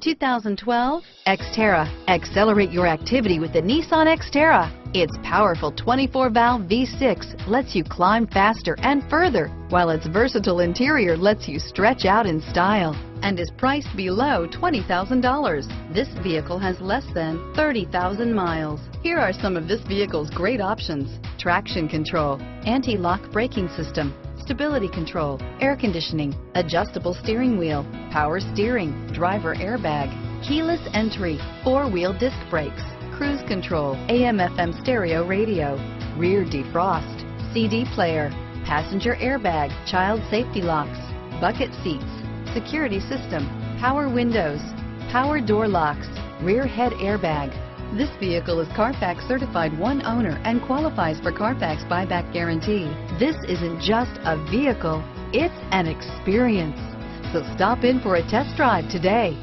2012 Xterra. Accelerate your activity with the Nissan Xterra. Its powerful 24-valve V6 lets you climb faster and further, while its versatile interior lets you stretch out in style and is priced below $20,000. This vehicle has less than 30,000 miles. Here are some of this vehicle's great options. Traction control, anti-lock braking system, stability control, air conditioning, adjustable steering wheel, power steering, driver airbag, keyless entry, four-wheel disc brakes, cruise control, AM FM stereo radio, rear defrost, CD player, passenger airbag, child safety locks, bucket seats, security system, power windows, power door locks, rear head airbag, this vehicle is Carfax certified one owner and qualifies for Carfax buyback guarantee. This isn't just a vehicle, it's an experience. So stop in for a test drive today.